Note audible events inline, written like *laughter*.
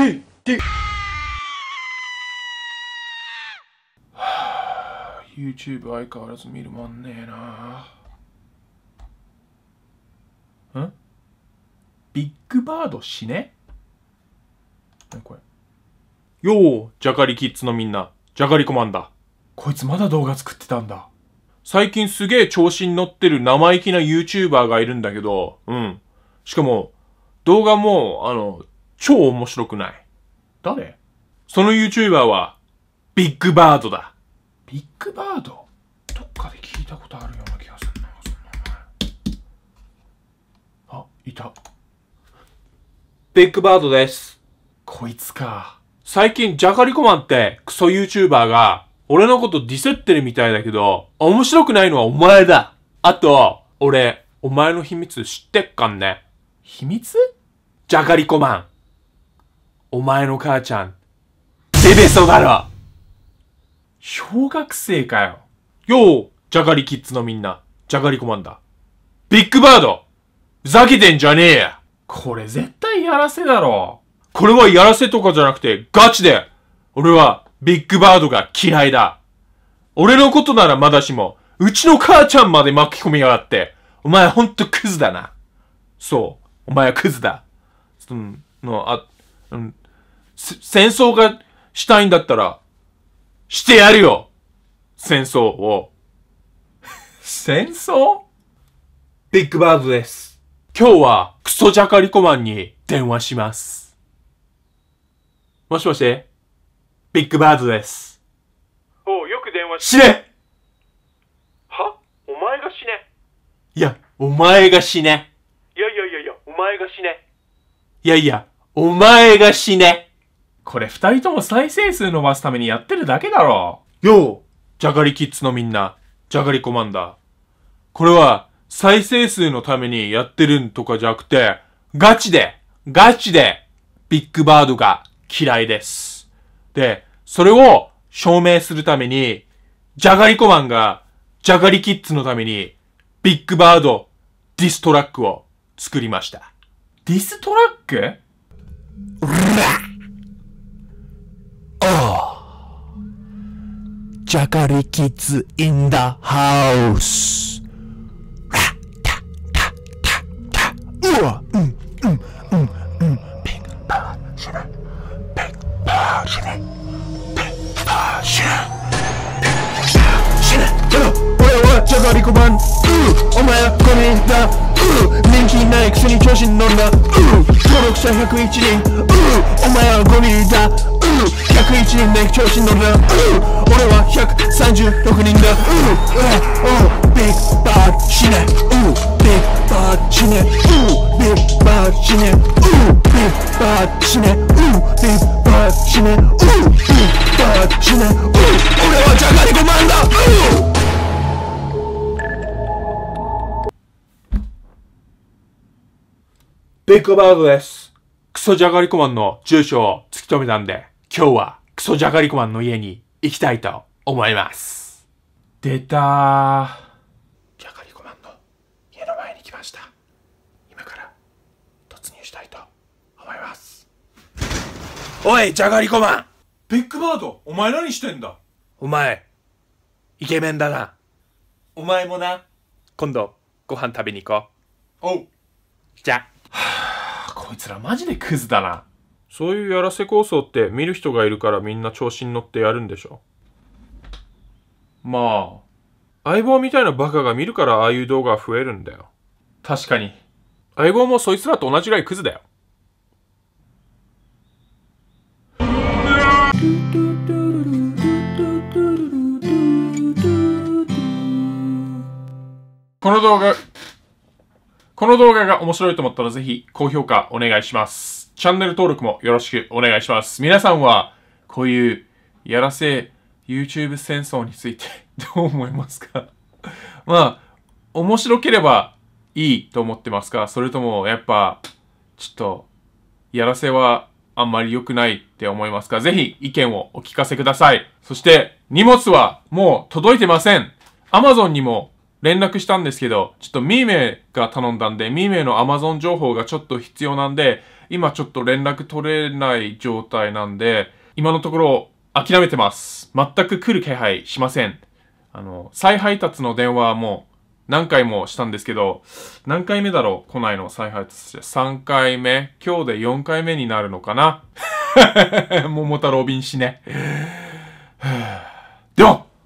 P D YouTube 相変わらず見るもんねえな。ん？ビッグバード死ね？何これ？よージャカリキッズのみんな。ジャカリコマンだ。こいつまだ動画作ってたんだ。最近すげえ調子に乗ってる生意気な YouTuber がいるんだけど、うん。しかも、動画も、あの、超面白くない。誰？その YouTuber は、ビッグバードだ。ビッグバード？どっかで聞いたことあるような気がするな、そんな名前。あ、いた。ビッグバードです。こいつか。最近、ジャカリコマンってクソ YouTuber が、俺のことディスってるみたいだけど、面白くないのはお前だ。あと、俺、お前の秘密知ってっかんね。秘密？ジャカリコマン。お前の母ちゃん、ベベソだろ小学生かよ。よー、ジャガリキッズのみんな、ジャガリコマンだ。ビッグバードふざけてんじゃねえやこれ絶対やらせだろ。これはやらせとかじゃなくて、ガチで俺は、ビッグバードが嫌いだ。俺のことならまだしも、うちの母ちゃんまで巻き込みやがって、お前ほんとクズだな。そう、お前はクズだ。その、あ、うん、戦争がしたいんだったら、してやるよ戦争を。戦争？ビッグバードです。今日はクソジャカリコマンに電話します。もしもしビッグバードです。おう、よく電話死ねは？お前が死ねいや、お前が死ね。いやいやいやいや、お前が死ね。いやいや、お前が死ね。これ二人とも再生数伸ばすためにやってるだけだろ。よう、ジャガリキッズのみんな、ジャガリコマンダー。これは再生数のためにやってるんとかじゃなくて、ガチで、ガチで、ビッグバードが嫌いです。で、それを証明するために、ジャガリコマンが、ジャガリキッズのために、ビッグバード diss track を作りました。 Diss track？*laughs* ジャガリキッズ in the house. うわ、うん、うん、うん、うん。ビッグバーシュナ、ビッグバーシュナ、ビッグバーシュナ、ビッグバーシュナ。俺はジャガリコマン。うお前はゴミだ。う人気ないくせに調子に乗るな。う登録者101人。うお前はゴミだ。う101人で調子に乗る。う俺は136人だ。うううビッグバー死ね。うビッグバー死ね。うビッグバー死ね。うビッグバー死ね。うビッグバー死ね。うビッグバー死ね。う俺はジャガリコマンだ。うビッグバードです。クソジャガリコマンの住所を突き止めたんで、今日はクソジャガリコマンの家に行きたいと思います。出たー。ジャガリコマンの家の前に来ました。今から突入したいと思います。おい、ジャガリコマンビッグバード、お前何してんだ？お前、イケメンだな。お前もな。今度、ご飯食べに行こう。おう。じゃ。*sighs* こいつらマジでクズだな。そういうやらせ構想って見る人がいるからみんな調子に乗ってやるんでしょ？まあ、相棒みたいなバカが見るからああいう動画が増えるんだよ。確かに。相棒もそいつらと同じぐらいクズだよ。この動画、この動画が面白いと思ったらぜひ高評価お願いします。チャンネル登録もよろしくお願いします。皆さんはこういうやらせ YouTube 戦争について *laughs* どう思いますか？まあ、面白ければいいと思ってますか？それともやっぱちょっとやらせはあんまり良くないって思いますか？ぜひ意見をお聞かせください。そして荷物はもう届いてません。Amazon にも連絡したんですけど、ちょっとミーメイが頼んだんで、ミーメイの Amazon 情報がちょっと必要なんで、今ちょっと連絡取れない状態なんで、今のところ諦めてます。全く来る気配しません。あの、再配達の電話も何回もしたんですけど、何回目だろう？来ないの？再配達して。3回目？今日で4回目になるのかな？*laughs* 桃太郎便死ね。